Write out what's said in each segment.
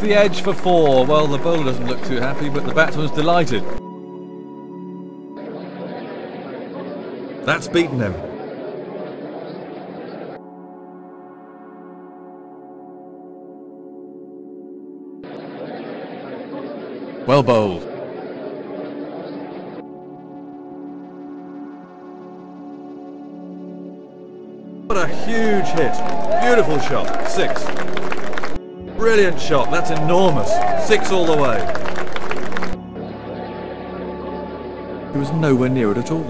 the edge for four. Well, the bowler doesn't look too happy, but the batsman's delighted. That's beaten him. Well bowled. What a huge hit. Beautiful shot. Six. Brilliant shot. That's enormous. Six all the way. He was nowhere near it at all.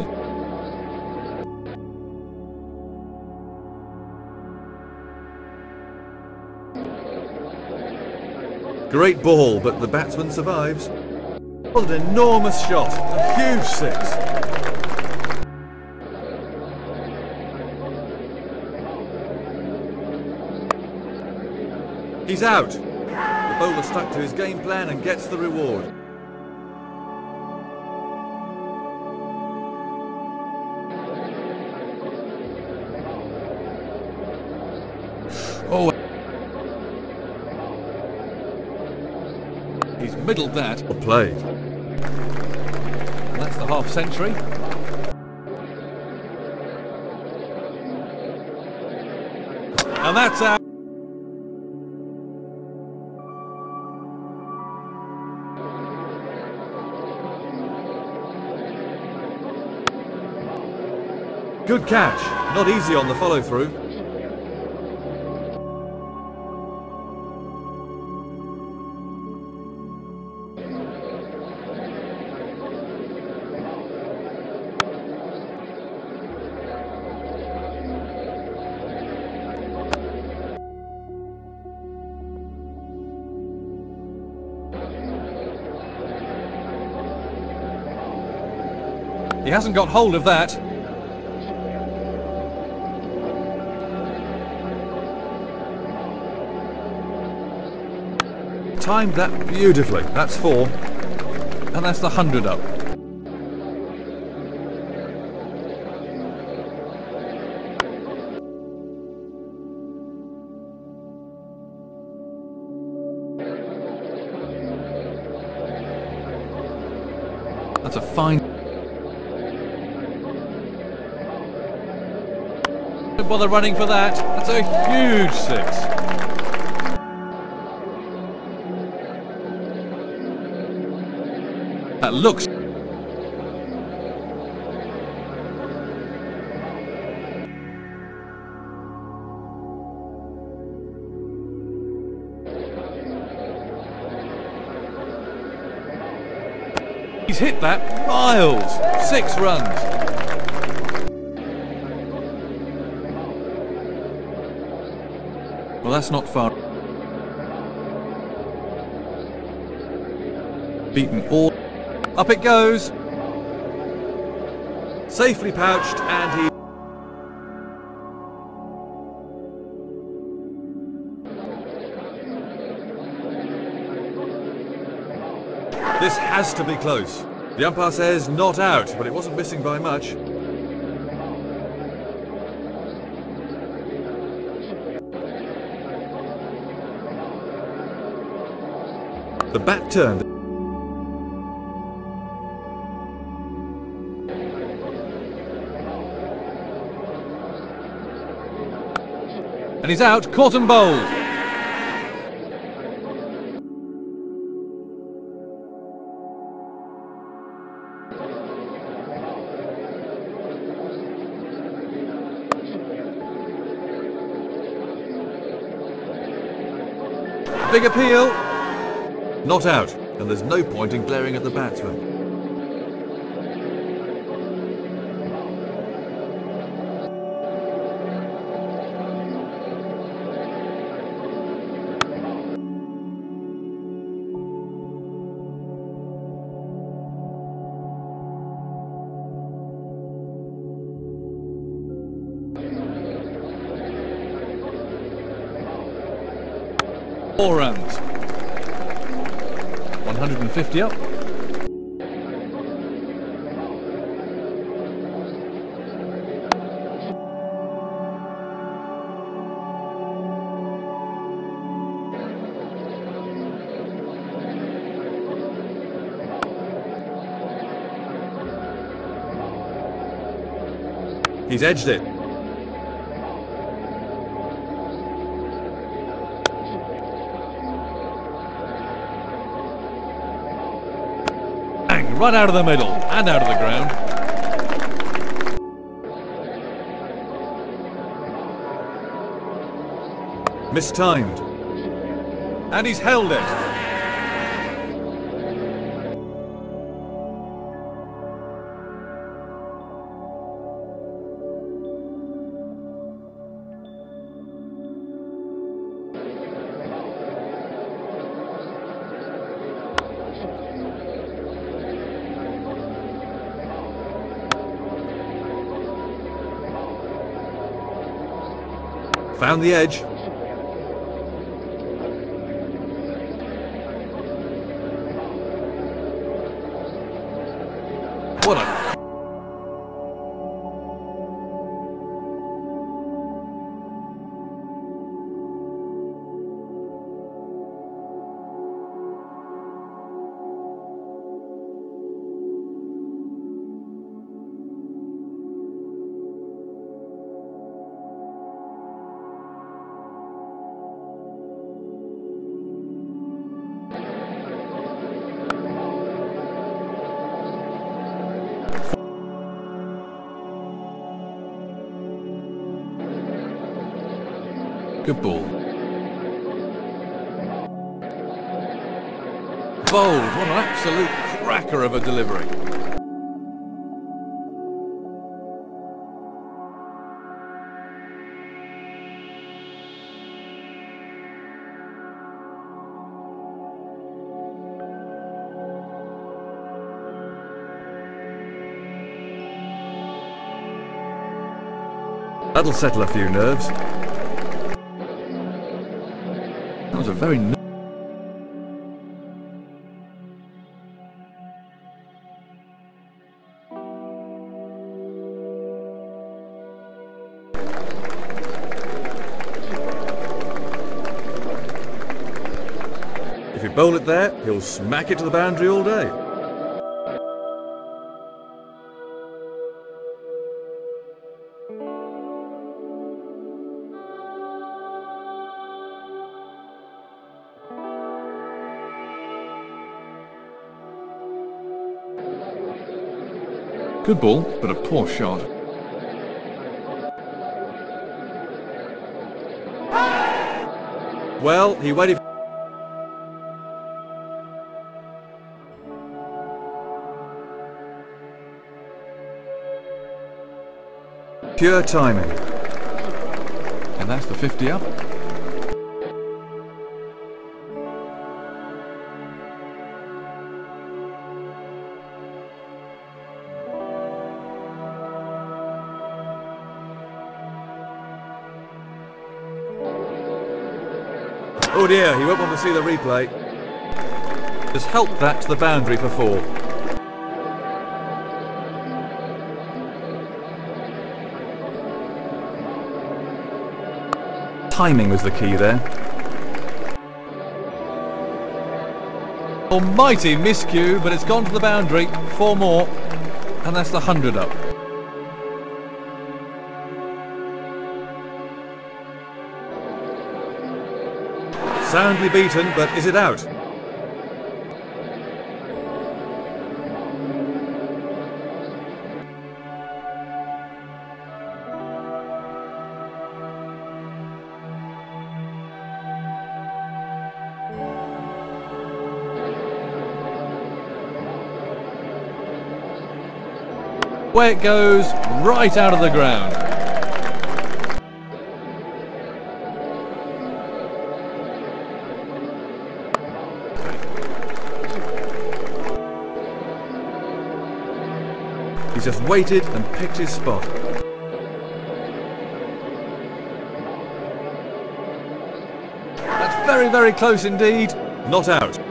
Great ball, but the batsman survives. What an enormous shot. A huge six. He's out. The bowler stuck to his game plan and gets the reward. Oh, he's middled that. Well played. And that's the half century. And that's out. Good catch. Not easy on the follow through. He hasn't got hold of that. Timed that beautifully. That's four. And that's the 100 up. That's a fine... Don't bother running for that. That's a huge six. That looks... He's hit that miles. Six runs. Well, that's not far. Beaten all. Up it goes. Safely pouched and he... This has to be close. The umpire says not out, but it wasn't missing by much. The bat turned. And he's out, caught and bowled. Big appeal. Not out, and there's no point in glaring at the batsman. Four runs. 150 up. He's edged it. Right out of the middle and out of the ground. Mistimed. And he's held it. Found the edge. Ball. Bowled. What an absolute cracker of a delivery. That'll settle a few nerves. A very... If you bowl it there, he'll smack it to the boundary all day. Good ball, but a poor shot. Well, he waited. Pure timing. And that's the 50 up. Dear, he won't want to see the replay. Just help that to the boundary for four. Timing was the key there. Almighty miscue, but it's gone to the boundary. Four more. And that's the 100 up. Soundly beaten, but is it out? Where it goes, right out of the ground. He's just waited and picked his spot. That's very, very close indeed. Not out.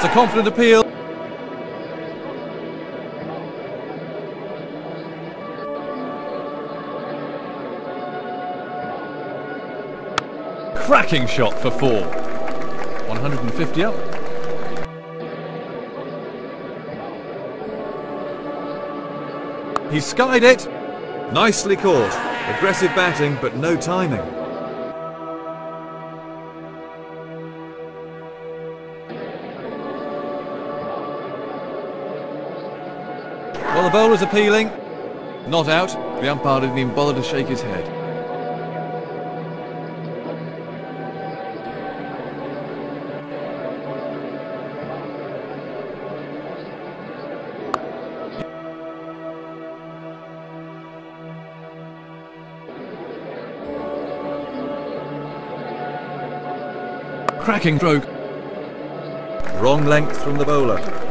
That's a confident appeal. Cracking shot for four. 150 up. He skied it. Nicely caught. Aggressive batting, but no timing. The bowler's appealing. Not out. The umpire didn't even bother to shake his head. Cracking stroke. Wrong length from the bowler.